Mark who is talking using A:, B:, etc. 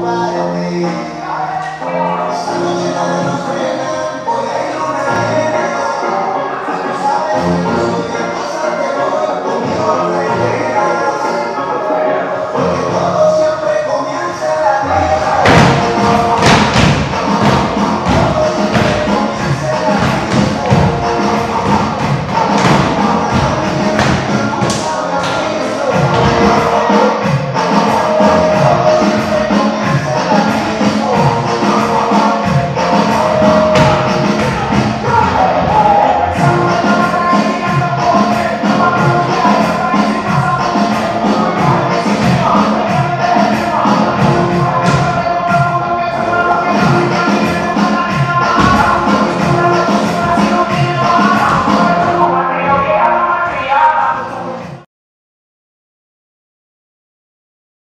A: cobarde Esta